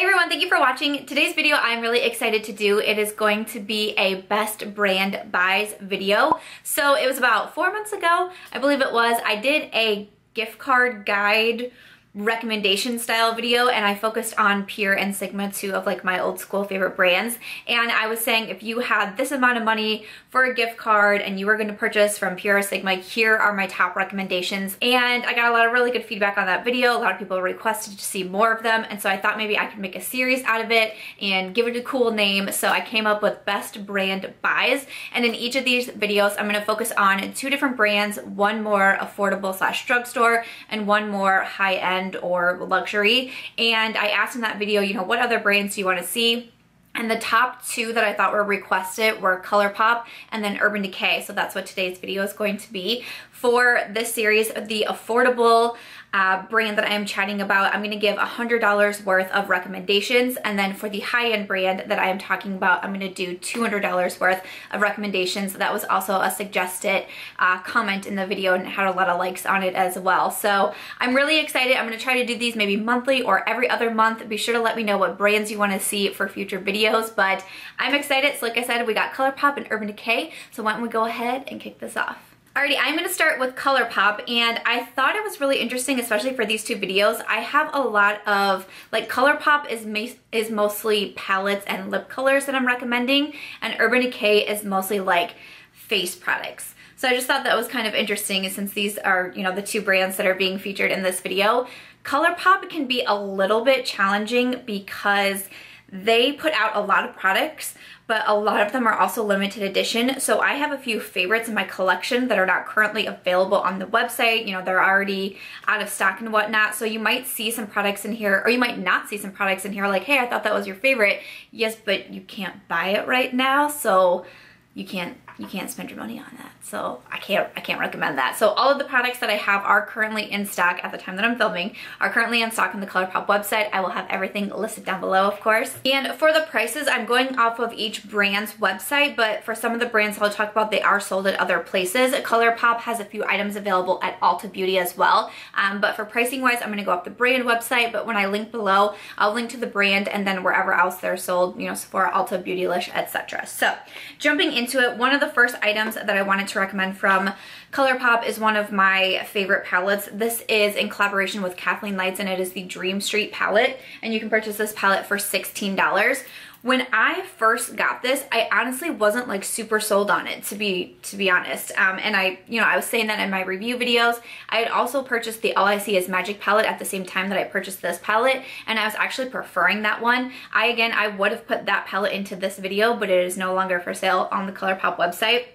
Hi everyone, thank you for watching. Today's video I'm really excited to do. It is going to be a best brand buys video. So it was about four months ago, I believe it was, I did a gift card guide recommendation style video and I focused on Pure and Sigma, two of like my old school favorite brands. And I was saying if you had this amount of money for a gift card and you were gonna purchase from Pure or Sigma, here are my top recommendations. And I got a lot of really good feedback on that video. A lot of people requested to see more of them. And so I thought maybe I could make a series out of it and give it a cool name. So I came up with best brand buys. And in each of these videos, I'm gonna focus on two different brands, one more affordable slash drugstore and one more high end or luxury. And I asked in that video, you know, what other brands do you want to see? And the top two that I thought were requested were ColourPop and then Urban Decay. So that's what today's video is going to be. For this series, of the affordable uh, brand that I am chatting about, I'm gonna give $100 worth of recommendations. And then for the high-end brand that I am talking about, I'm gonna do $200 worth of recommendations. That was also a suggested uh, comment in the video and had a lot of likes on it as well. So I'm really excited. I'm gonna try to do these maybe monthly or every other month. Be sure to let me know what brands you wanna see for future videos, but I'm excited. So like I said, we got ColourPop and Urban Decay. So why don't we go ahead and kick this off. Alrighty, I'm gonna start with ColourPop and I thought it was really interesting, especially for these two videos. I have a lot of, like ColourPop is, is mostly palettes and lip colors that I'm recommending and Urban Decay is mostly like face products. So I just thought that was kind of interesting since these are, you know, the two brands that are being featured in this video. ColourPop can be a little bit challenging because they put out a lot of products, but a lot of them are also limited edition. So I have a few favorites in my collection that are not currently available on the website. You know, they're already out of stock and whatnot. So you might see some products in here, or you might not see some products in here like, hey, I thought that was your favorite. Yes, but you can't buy it right now. So you can't you can't spend your money on that. So I can't I can't recommend that. So all of the products that I have are currently in stock at the time that I'm filming, are currently in stock on the ColourPop website. I will have everything listed down below, of course. And for the prices, I'm going off of each brand's website, but for some of the brands I'll talk about, they are sold at other places. ColourPop has a few items available at Ulta Beauty as well. Um, but for pricing wise, I'm gonna go off the brand website, but when I link below, I'll link to the brand and then wherever else they're sold, you know, Sephora, Ulta, Beautylish, etc. So jumping into it, one of the first items that I wanted to recommend from ColourPop is one of my favorite palettes. This is in collaboration with Kathleen Lights and it is the Dream Street palette and you can purchase this palette for $16. When I first got this, I honestly wasn't like super sold on it to be to be honest. Um, and I, you know, I was saying that in my review videos. I had also purchased the All I See Is Magic palette at the same time that I purchased this palette, and I was actually preferring that one. I again, I would have put that palette into this video, but it is no longer for sale on the ColourPop website.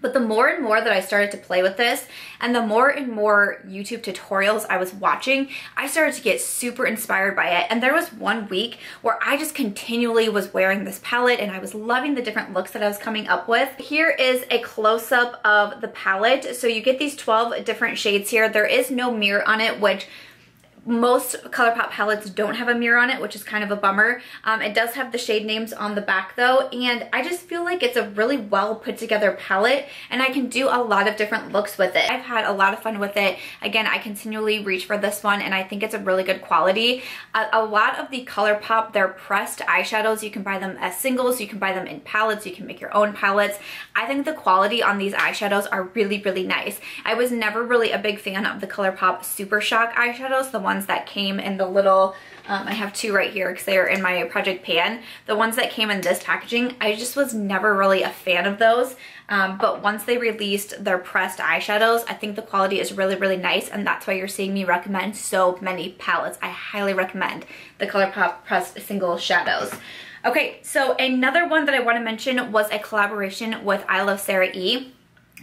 But the more and more that I started to play with this and the more and more YouTube tutorials I was watching, I started to get super inspired by it. And there was one week where I just continually was wearing this palette and I was loving the different looks that I was coming up with. Here is a close-up of the palette. So you get these 12 different shades here. There is no mirror on it, which most ColourPop palettes don't have a mirror on it, which is kind of a bummer. Um, it does have the shade names on the back though, and I just feel like it's a really well put together palette, and I can do a lot of different looks with it. I've had a lot of fun with it. Again, I continually reach for this one, and I think it's a really good quality. A, a lot of the ColourPop, they're pressed eyeshadows. You can buy them as singles, you can buy them in palettes, you can make your own palettes. I think the quality on these eyeshadows are really, really nice. I was never really a big fan of the ColourPop Super Shock eyeshadows, the ones ones that came in the little, um, I have two right here because they're in my project pan. The ones that came in this packaging, I just was never really a fan of those. Um, but once they released their pressed eyeshadows, I think the quality is really, really nice. And that's why you're seeing me recommend so many palettes. I highly recommend the ColourPop pressed single shadows. Okay, so another one that I want to mention was a collaboration with I Love Sarah E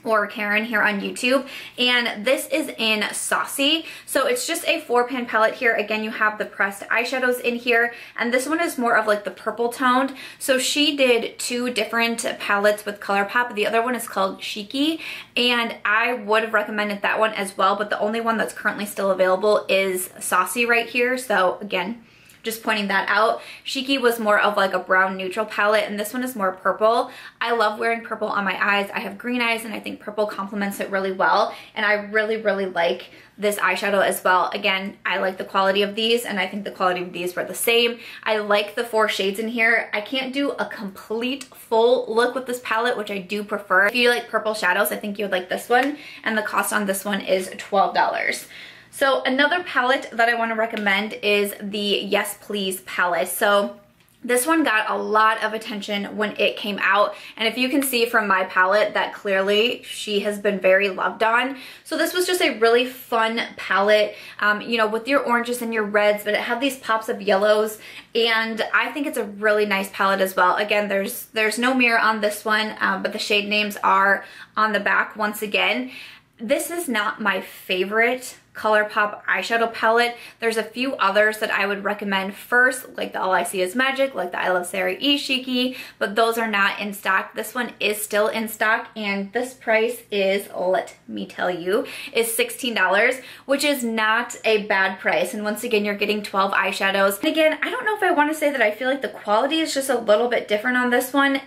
or Karen here on YouTube. And this is in Saucey. So it's just a four pan palette here. Again, you have the pressed eyeshadows in here. And this one is more of like the purple toned. So she did two different palettes with ColourPop. The other one is called Cheeky. And I would have recommended that one as well. But the only one that's currently still available is Saucey right here. So again, just pointing that out. Cheeky was more of like a brown neutral palette and this one is more purple. I love wearing purple on my eyes. I have green eyes and I think purple complements it really well and I really, really like this eyeshadow as well. Again, I like the quality of these and I think the quality of these were the same. I like the four shades in here. I can't do a complete full look with this palette, which I do prefer. If you like purple shadows, I think you would like this one and the cost on this one is $12. So another palette that I want to recommend is the Yes Please palette. So this one got a lot of attention when it came out and if you can see from my palette that clearly she has been very loved on. So this was just a really fun palette, um, you know, with your oranges and your reds, but it had these pops of yellows and I think it's a really nice palette as well. Again, there's, there's no mirror on this one, um, but the shade names are on the back once again. This is not my favorite ColourPop eyeshadow palette. There's a few others that I would recommend first, like the All I See Is Magic, like the I Love Sarah E Cheeky, but those are not in stock. This one is still in stock, and this price is, let me tell you, is $16, which is not a bad price. And once again, you're getting 12 eyeshadows. And again, I don't know if I want to say that I feel like the quality is just a little bit different on this one.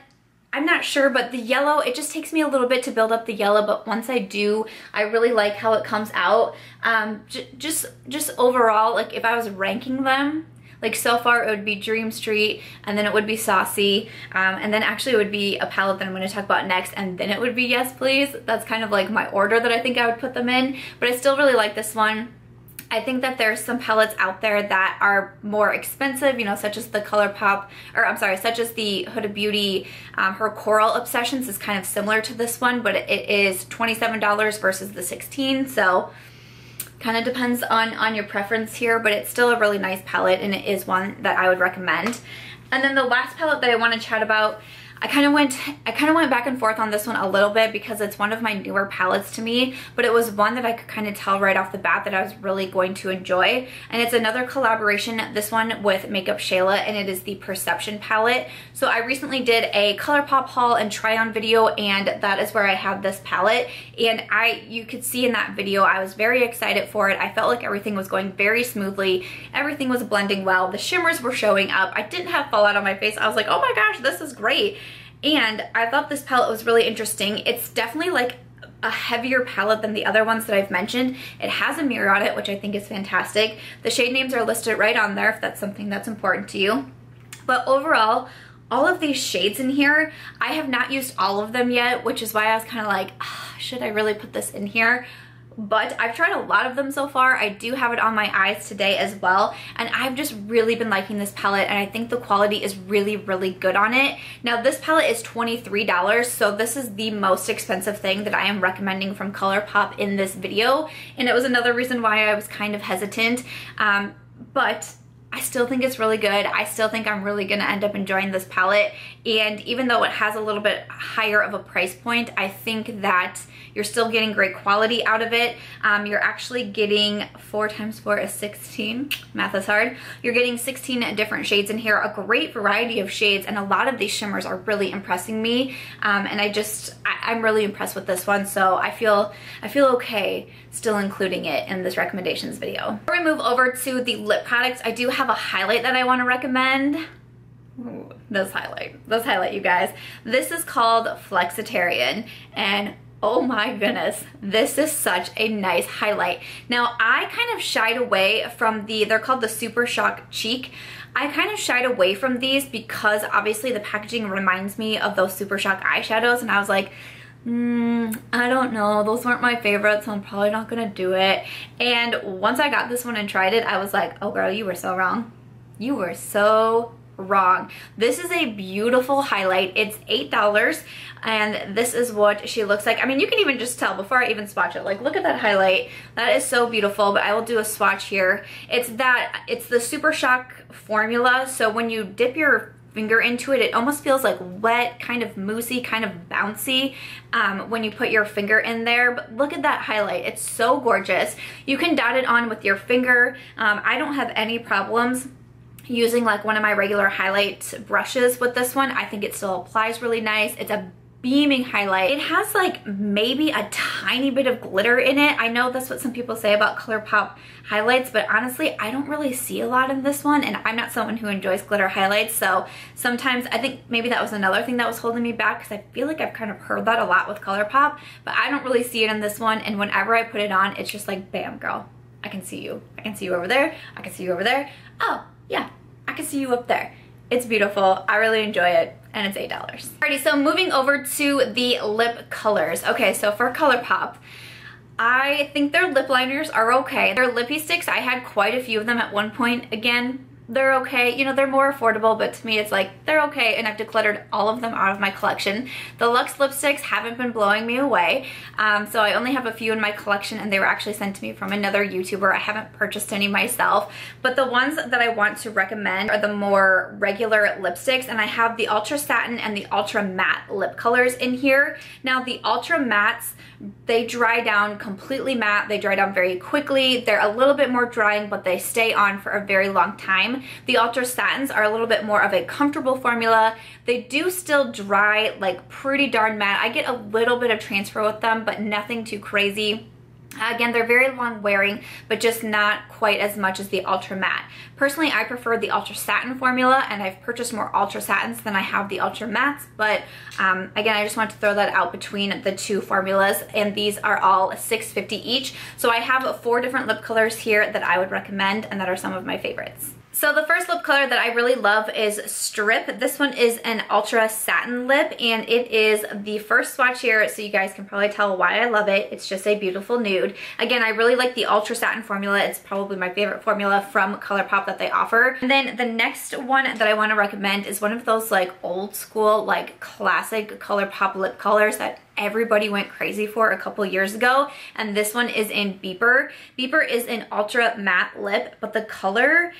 I'm not sure, but the yellow, it just takes me a little bit to build up the yellow, but once I do, I really like how it comes out. Um, just, just overall, like if I was ranking them, like so far it would be Dream Street and then it would be Saucey um, and then actually it would be a palette that I'm going to talk about next and then it would be Yes Please. That's kind of like my order that I think I would put them in, but I still really like this one. I think that there's some palettes out there that are more expensive, you know, such as the ColourPop, or I'm sorry, such as the Huda Beauty, um, her Coral Obsessions is kind of similar to this one, but it is $27 versus the 16 so kind of depends on, on your preference here, but it's still a really nice palette and it is one that I would recommend. And then the last palette that I want to chat about I kind of went I kind of went back and forth on this one a little bit because it's one of my newer palettes to me, but it was one that I could kind of tell right off the bat that I was really going to enjoy. And it's another collaboration, this one with Makeup Shayla, and it is the Perception palette. So I recently did a ColourPop haul and try on video, and that is where I have this palette. And I, you could see in that video, I was very excited for it. I felt like everything was going very smoothly. Everything was blending well. The shimmers were showing up. I didn't have fallout on my face. I was like, oh my gosh, this is great. And I thought this palette was really interesting. It's definitely like a heavier palette than the other ones that I've mentioned. It has a mirror on it, which I think is fantastic. The shade names are listed right on there if that's something that's important to you. But overall, all of these shades in here, I have not used all of them yet, which is why I was kind of like, oh, should I really put this in here? But I've tried a lot of them so far. I do have it on my eyes today as well, and I've just really been liking this palette, and I think the quality is really, really good on it. Now, this palette is $23, so this is the most expensive thing that I am recommending from ColourPop in this video, and it was another reason why I was kind of hesitant, um, but I still think it's really good. I still think I'm really gonna end up enjoying this palette. And even though it has a little bit higher of a price point, I think that you're still getting great quality out of it. Um, you're actually getting four times four is 16. Math is hard. You're getting 16 different shades in here, a great variety of shades, and a lot of these shimmers are really impressing me. Um, and I just, I, I'm really impressed with this one. So I feel, I feel okay still including it in this recommendations video. Before we move over to the lip products, I do have a highlight that I want to recommend. Ooh, this highlight, this highlight you guys. This is called Flexitarian and oh my goodness, this is such a nice highlight. Now I kind of shied away from the, they're called the Super Shock Cheek. I kind of shied away from these because obviously the packaging reminds me of those Super Shock eyeshadows and I was like, mm, I don't know, those weren't my favorites, so I'm probably not gonna do it. And once I got this one and tried it, I was like, oh girl, you were so wrong. You were so wrong. This is a beautiful highlight. It's $8 and this is what she looks like. I mean, you can even just tell before I even swatch it. Like, look at that highlight. That is so beautiful, but I will do a swatch here. It's that, it's the Super Shock formula. So when you dip your finger into it, it almost feels like wet, kind of moussey, kind of bouncy um, when you put your finger in there. But look at that highlight. It's so gorgeous. You can dot it on with your finger. Um, I don't have any problems using like one of my regular highlight brushes with this one. I think it still applies really nice. It's a beaming highlight. It has like maybe a tiny bit of glitter in it. I know that's what some people say about ColourPop highlights, but honestly, I don't really see a lot in this one, and I'm not someone who enjoys glitter highlights, so sometimes I think maybe that was another thing that was holding me back, because I feel like I've kind of heard that a lot with ColourPop, but I don't really see it in this one, and whenever I put it on, it's just like, bam, girl, I can see you. I can see you over there. I can see you over there. Oh, yeah, I can see you up there. It's beautiful. I really enjoy it and it's $8. Alrighty, so moving over to the lip colors. Okay, so for ColourPop, I think their lip liners are okay. Their lippy sticks, I had quite a few of them at one point. Again, they're okay. You know, they're more affordable, but to me it's like, they're okay, and I've decluttered all of them out of my collection. The Luxe lipsticks haven't been blowing me away, um, so I only have a few in my collection, and they were actually sent to me from another YouTuber. I haven't purchased any myself, but the ones that I want to recommend are the more regular lipsticks, and I have the Ultra Satin and the Ultra Matte lip colors in here. Now, the Ultra Mattes, they dry down completely matte. They dry down very quickly. They're a little bit more drying, but they stay on for a very long time. The Ultra Satins are a little bit more of a comfortable formula. They do still dry like pretty darn matte. I get a little bit of transfer with them, but nothing too crazy. Again, they're very long wearing, but just not quite as much as the Ultra Matte. Personally, I prefer the Ultra Satin formula, and I've purchased more Ultra Satins than I have the Ultra Mattes, but um, again, I just want to throw that out between the two formulas, and these are all $6.50 each. So I have four different lip colors here that I would recommend, and that are some of my favorites. So the first lip color that I really love is Strip. This one is an ultra satin lip and it is the first swatch here so you guys can probably tell why I love it. It's just a beautiful nude. Again, I really like the ultra satin formula. It's probably my favorite formula from ColourPop that they offer. And then the next one that I want to recommend is one of those like old school like classic ColourPop lip colors that everybody went crazy for a couple years ago and this one is in Beeper. Beeper is an ultra matte lip but the color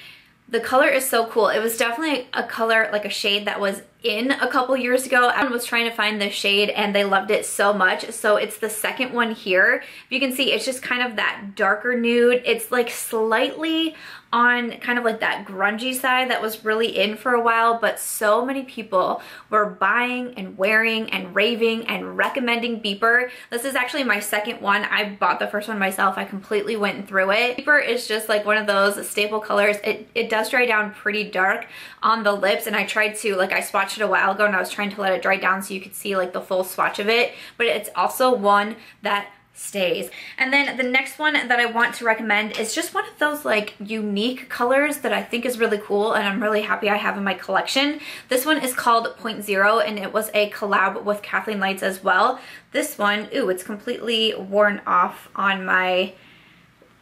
the color is so cool. It was definitely a color, like a shade that was in a couple years ago. Everyone was trying to find this shade and they loved it so much. So it's the second one here. If you can see, it's just kind of that darker nude. It's like slightly on kind of like that grungy side that was really in for a while, but so many people were buying and wearing and raving and recommending Beeper. This is actually my second one. I bought the first one myself. I completely went through it. Beeper is just like one of those staple colors. It, it does dry down pretty dark on the lips and I tried to, like I swatched it a while ago and I was trying to let it dry down so you could see like the full swatch of it, but it's also one that stays. And then the next one that I want to recommend is just one of those like unique colors that I think is really cool and I'm really happy I have in my collection. This one is called Point Zero and it was a collab with Kathleen Lights as well. This one, ooh, it's completely worn off on my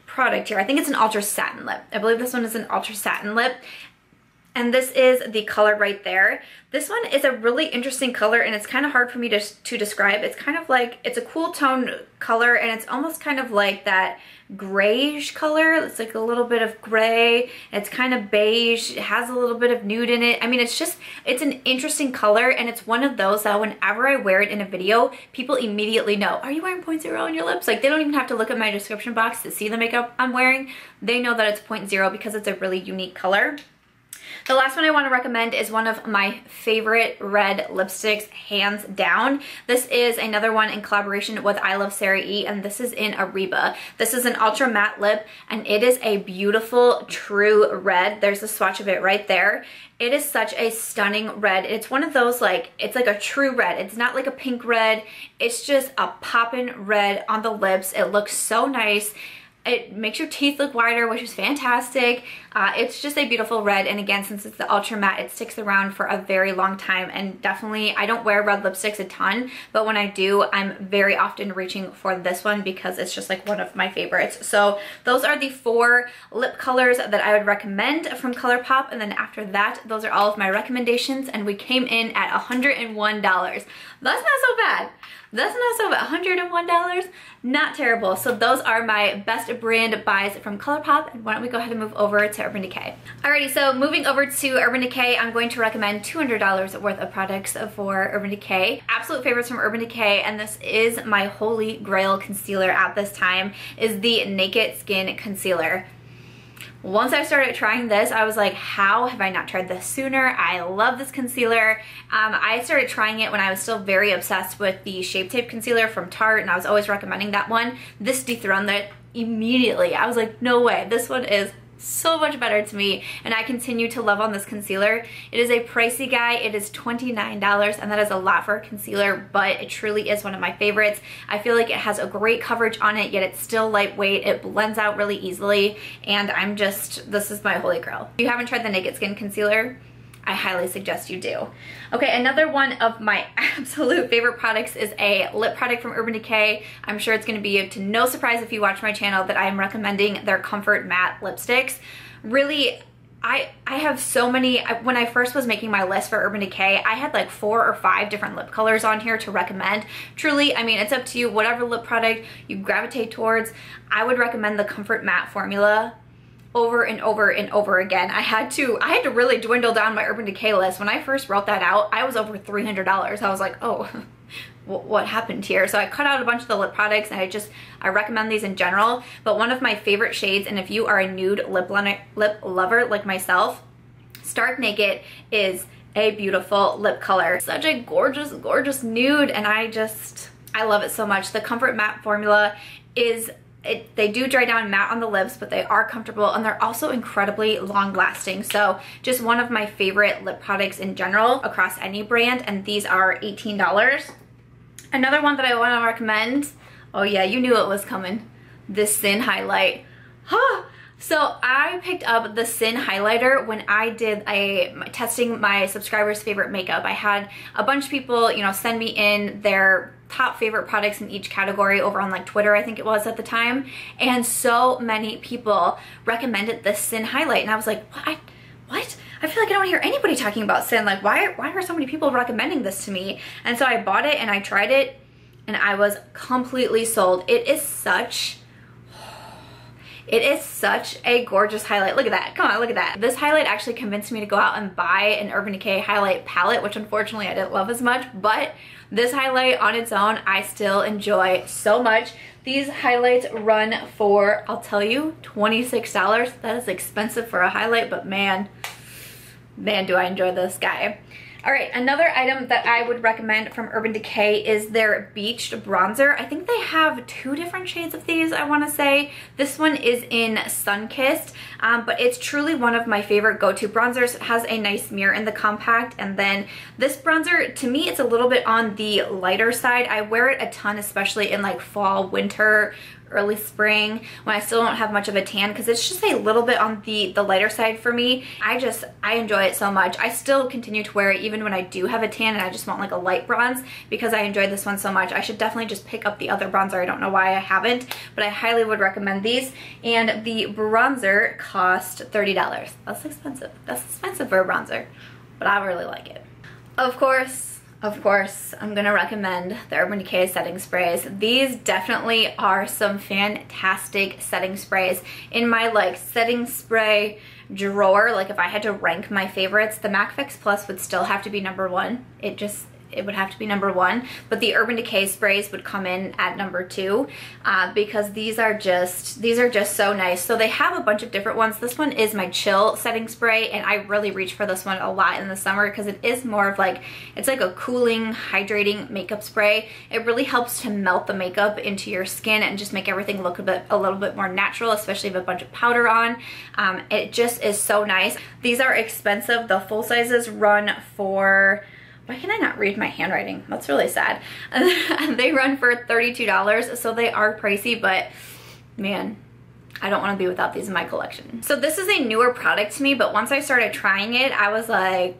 product here. I think it's an ultra satin lip. I believe this one is an ultra satin lip and this is the color right there. This one is a really interesting color and it's kind of hard for me to, to describe. It's kind of like, it's a cool tone color and it's almost kind of like that grayish color. It's like a little bit of gray. It's kind of beige. It has a little bit of nude in it. I mean, it's just, it's an interesting color and it's one of those that whenever I wear it in a video, people immediately know, are you wearing point zero on your lips? Like they don't even have to look at my description box to see the makeup I'm wearing. They know that it's point zero because it's a really unique color. The last one I want to recommend is one of my favorite red lipsticks, hands down. This is another one in collaboration with I Love Sarah E, and this is in Arriba. This is an ultra matte lip, and it is a beautiful, true red. There's a swatch of it right there. It is such a stunning red. It's one of those like, it's like a true red. It's not like a pink red. It's just a poppin' red on the lips. It looks so nice. It makes your teeth look whiter, which is fantastic. Uh, it's just a beautiful red, and again, since it's the Ultra Matte, it sticks around for a very long time, and definitely, I don't wear red lipsticks a ton, but when I do, I'm very often reaching for this one because it's just like one of my favorites. So those are the four lip colors that I would recommend from ColourPop, and then after that, those are all of my recommendations, and we came in at $101. That's not so bad. That's not so bad. $101, not terrible. So those are my best brand buys from ColourPop. And why don't we go ahead and move over to Urban Decay. Alrighty, so moving over to Urban Decay, I'm going to recommend $200 worth of products for Urban Decay. Absolute favorites from Urban Decay, and this is my holy grail concealer at this time, is the Naked Skin Concealer once I started trying this, I was like, how have I not tried this sooner? I love this concealer. Um, I started trying it when I was still very obsessed with the Shape Tape concealer from Tarte, and I was always recommending that one. This dethroned it immediately. I was like, no way, this one is so much better to me and I continue to love on this concealer. It is a pricey guy. It is $29 and that is a lot for a concealer but it truly is one of my favorites. I feel like it has a great coverage on it yet it's still lightweight. It blends out really easily and I'm just, this is my holy grail. If you haven't tried the Naked Skin Concealer, I highly suggest you do. Okay, another one of my absolute favorite products is a lip product from Urban Decay. I'm sure it's gonna be to no surprise if you watch my channel that I'm recommending their Comfort Matte lipsticks. Really, I, I have so many, when I first was making my list for Urban Decay, I had like four or five different lip colors on here to recommend. Truly, I mean, it's up to you, whatever lip product you gravitate towards. I would recommend the Comfort Matte formula over and over and over again. I had to, I had to really dwindle down my Urban Decay list. When I first wrote that out, I was over $300. I was like, oh, what happened here? So I cut out a bunch of the lip products and I just, I recommend these in general. But one of my favorite shades, and if you are a nude lip, lip lover like myself, Stark Naked is a beautiful lip color. Such a gorgeous, gorgeous nude and I just, I love it so much. The Comfort Matte formula is it, they do dry down matte on the lips, but they are comfortable and they're also incredibly long lasting. So just one of my favorite lip products in general across any brand and these are $18. Another one that I want to recommend, oh yeah, you knew it was coming, this Sin Highlight. Huh. So I picked up the Sin highlighter when I did a testing my subscribers favorite makeup. I had a bunch of people, you know, send me in their top favorite products in each category over on like Twitter, I think it was at the time. And so many people recommended this Sin highlight. And I was like, what? what? I feel like I don't hear anybody talking about Sin. Like, why, why are so many people recommending this to me? And so I bought it and I tried it and I was completely sold. It is such it is such a gorgeous highlight. Look at that. Come on, look at that. This highlight actually convinced me to go out and buy an Urban Decay highlight palette, which unfortunately I didn't love as much, but this highlight on its own, I still enjoy so much. These highlights run for, I'll tell you, $26. That is expensive for a highlight, but man, man, do I enjoy this guy. All right, another item that I would recommend from Urban Decay is their Beached Bronzer. I think they have two different shades of these, I wanna say. This one is in Sunkissed, um, but it's truly one of my favorite go-to bronzers. It has a nice mirror in the compact, and then this bronzer, to me, it's a little bit on the lighter side. I wear it a ton, especially in like fall, winter, early spring when I still don't have much of a tan because it's just a little bit on the, the lighter side for me. I just, I enjoy it so much. I still continue to wear it even when I do have a tan and I just want like a light bronze because I enjoy this one so much. I should definitely just pick up the other bronzer. I don't know why I haven't, but I highly would recommend these. And the bronzer cost $30. That's expensive. That's expensive for a bronzer, but I really like it. Of course, of course, I'm gonna recommend the Urban Decay setting sprays. These definitely are some fantastic setting sprays. In my like setting spray drawer, like if I had to rank my favorites, the MAC Fix Plus would still have to be number one. It just, it would have to be number one, but the Urban Decay sprays would come in at number two uh, because these are just, these are just so nice. So they have a bunch of different ones. This one is my chill setting spray and I really reach for this one a lot in the summer because it is more of like, it's like a cooling, hydrating makeup spray. It really helps to melt the makeup into your skin and just make everything look a bit, a little bit more natural, especially with a bunch of powder on. Um, it just is so nice. These are expensive. The full sizes run for why can I not read my handwriting? That's really sad. they run for $32, so they are pricey, but man, I don't want to be without these in my collection. So this is a newer product to me, but once I started trying it, I was like,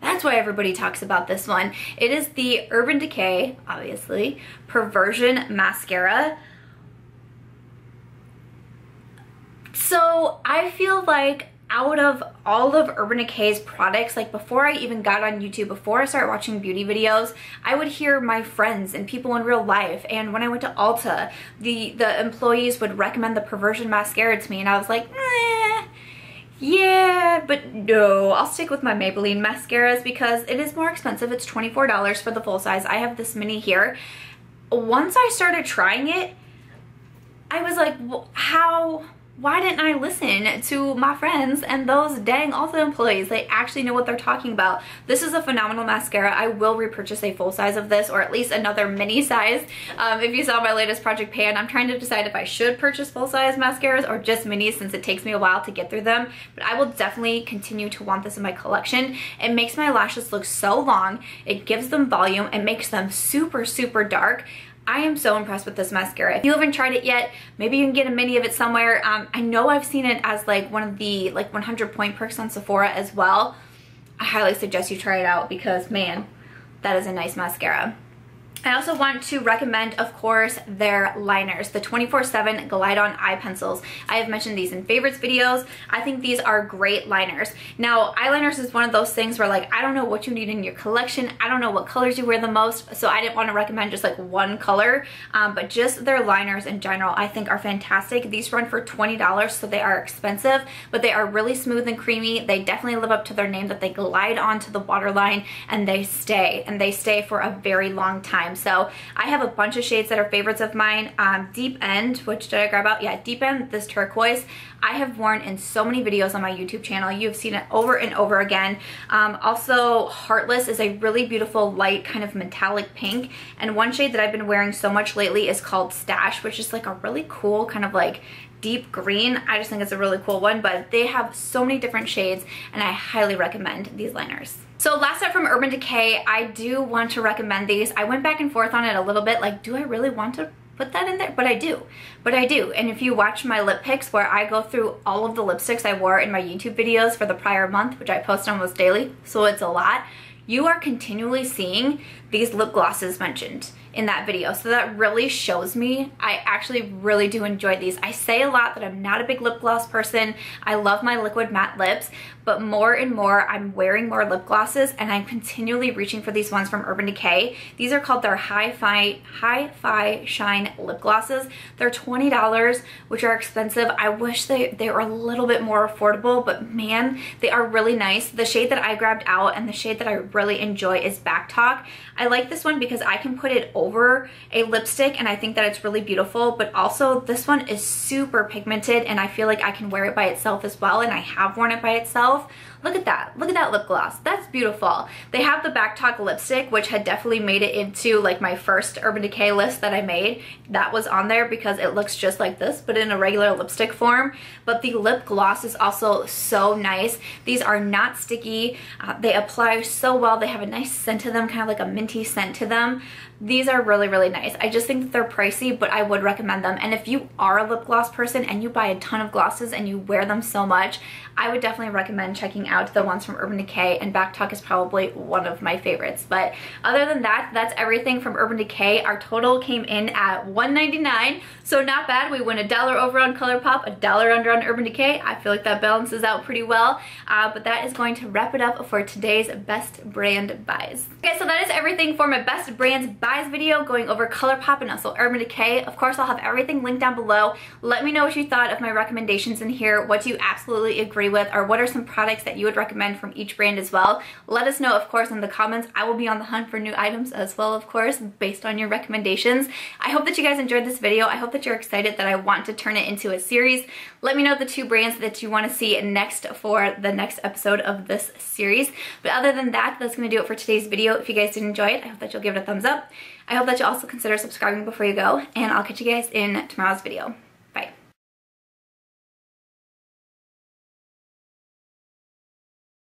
that's why everybody talks about this one. It is the Urban Decay, obviously, Perversion Mascara. So I feel like out of all of Urban Decay's products, like before I even got on YouTube, before I started watching beauty videos, I would hear my friends and people in real life. And when I went to Ulta, the, the employees would recommend the Perversion Mascara to me. And I was like, eh, yeah, but no, I'll stick with my Maybelline mascaras because it is more expensive. It's $24 for the full size. I have this mini here. Once I started trying it, I was like, well, how why didn't I listen to my friends and those dang Ulta employees? They actually know what they're talking about. This is a phenomenal mascara. I will repurchase a full size of this or at least another mini size. Um, if you saw my latest Project Pan, I'm trying to decide if I should purchase full size mascaras or just minis since it takes me a while to get through them. But I will definitely continue to want this in my collection. It makes my lashes look so long. It gives them volume. It makes them super, super dark. I am so impressed with this mascara. If you haven't tried it yet, maybe you can get a mini of it somewhere. Um, I know I've seen it as like one of the like 100 point perks on Sephora as well. I highly suggest you try it out because man, that is a nice mascara. I also want to recommend, of course, their liners, the 24-7 Glide On Eye Pencils. I have mentioned these in favorites videos. I think these are great liners. Now, eyeliners is one of those things where like, I don't know what you need in your collection. I don't know what colors you wear the most, so I didn't want to recommend just like one color, um, but just their liners in general I think are fantastic. These run for $20, so they are expensive, but they are really smooth and creamy. They definitely live up to their name that they glide onto the waterline and they stay, and they stay for a very long time. So I have a bunch of shades that are favorites of mine. Um, Deep End, which did I grab out? Yeah, Deep End, this turquoise. I have worn in so many videos on my YouTube channel. You've seen it over and over again. Um, also, Heartless is a really beautiful light kind of metallic pink. And one shade that I've been wearing so much lately is called Stash, which is like a really cool kind of like deep green. I just think it's a really cool one, but they have so many different shades and I highly recommend these liners. So last up from Urban Decay, I do want to recommend these. I went back and forth on it a little bit, like do I really want to put that in there? But I do, but I do. And if you watch my lip picks where I go through all of the lipsticks I wore in my YouTube videos for the prior month, which I post almost daily, so it's a lot, you are continually seeing these lip glosses mentioned in that video. So that really shows me I actually really do enjoy these. I say a lot that I'm not a big lip gloss person. I love my liquid matte lips, but more and more I'm wearing more lip glosses and I'm continually reaching for these ones from Urban Decay. These are called their Hi-Fi Hi-Fi Shine lip glosses. They're $20, which are expensive. I wish they, they were a little bit more affordable, but man, they are really nice. The shade that I grabbed out and the shade that I really enjoy is Back Talk. I like this one because I can put it over a lipstick and I think that it's really beautiful, but also this one is super pigmented and I feel like I can wear it by itself as well and I have worn it by itself. Look at that. Look at that lip gloss. That's beautiful. They have the Back Talk lipstick, which had definitely made it into like my first Urban Decay list that I made. That was on there because it looks just like this, but in a regular lipstick form. But the lip gloss is also so nice. These are not sticky. Uh, they apply so well. They have a nice scent to them, kind of like a minty scent to them. These are really, really nice. I just think that they're pricey, but I would recommend them. And if you are a lip gloss person and you buy a ton of glosses and you wear them so much, I would definitely recommend checking out the ones from Urban Decay and Back Talk is probably one of my favorites. But other than that, that's everything from Urban Decay. Our total came in at $1.99, so not bad. We went a dollar over on ColourPop, a dollar under on Urban Decay. I feel like that balances out pretty well. Uh, but that is going to wrap it up for today's best brand buys. Okay, so that is everything for my best brands buys video going over ColourPop and also Urban Decay. Of course, I'll have everything linked down below. Let me know what you thought of my recommendations in here, what do you absolutely agree with, or what are some products that you would recommend from each brand as well. Let us know, of course, in the comments. I will be on the hunt for new items as well, of course, based on your recommendations. I hope that you guys enjoyed this video. I hope that you're excited that I want to turn it into a series. Let me know the two brands that you want to see next for the next episode of this series. But other than that, that's going to do it for today's video. If you guys did enjoy it, I hope that you'll give it a thumbs up. I hope that you also consider subscribing before you go, and I'll catch you guys in tomorrow's video.